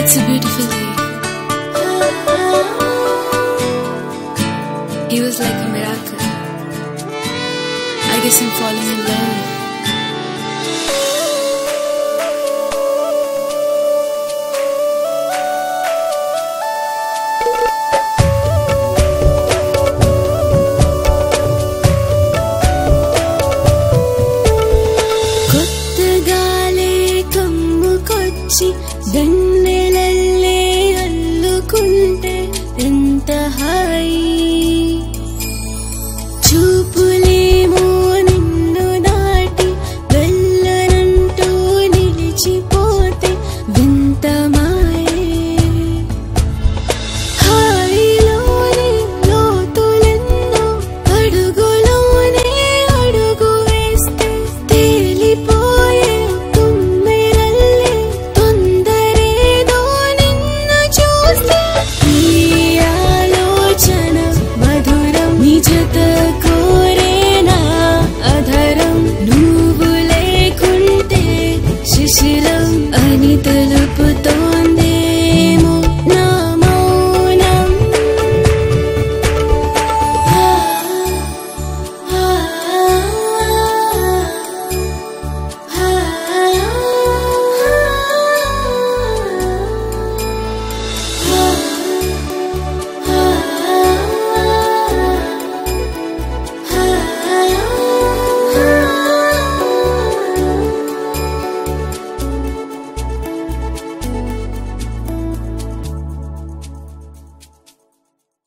It's a beautiful day. He was like a miracle. I guess I'm falling in love. కొత్తగాలే